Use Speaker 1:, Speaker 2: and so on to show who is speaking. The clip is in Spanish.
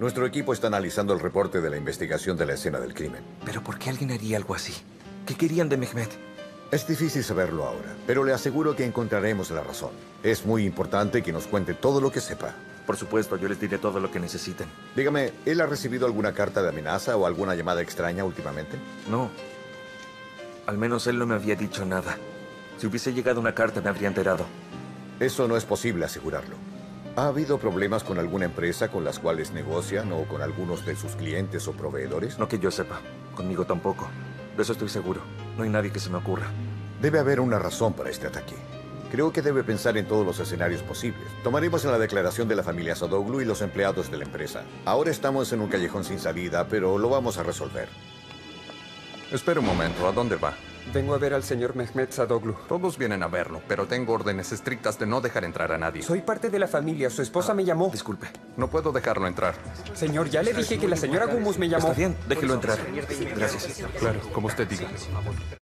Speaker 1: Nuestro equipo está analizando el reporte de la investigación de la escena del crimen.
Speaker 2: ¿Pero por qué alguien haría algo así? ¿Qué querían de Mehmet?
Speaker 1: Es difícil saberlo ahora, pero le aseguro que encontraremos la razón. Es muy importante que nos cuente todo lo que sepa.
Speaker 2: Por supuesto, yo les diré todo lo que necesiten.
Speaker 1: Dígame, ¿él ha recibido alguna carta de amenaza o alguna llamada extraña últimamente?
Speaker 2: No. Al menos él no me había dicho nada. Si hubiese llegado una carta, me habría enterado.
Speaker 1: Eso no es posible asegurarlo. ¿Ha habido problemas con alguna empresa con las cuales negocian o con algunos de sus clientes o proveedores?
Speaker 2: No que yo sepa. Conmigo tampoco. De eso estoy seguro. No hay nadie que se me ocurra.
Speaker 1: Debe haber una razón para este ataque. Creo que debe pensar en todos los escenarios posibles. Tomaremos en la declaración de la familia Sadoglu y los empleados de la empresa. Ahora estamos en un callejón sin salida, pero lo vamos a resolver.
Speaker 3: Espera un momento, ¿a dónde va?
Speaker 4: Vengo a ver al señor Mehmet Sadoglu.
Speaker 3: Todos vienen a verlo, pero tengo órdenes estrictas de no dejar entrar a nadie.
Speaker 4: Soy parte de la familia. Su esposa me llamó.
Speaker 2: Disculpe.
Speaker 3: No puedo dejarlo entrar.
Speaker 4: Señor, ya le dije que la señora Gumus me llamó.
Speaker 2: Está bien, déjelo entrar. Gracias.
Speaker 3: Claro, como usted diga.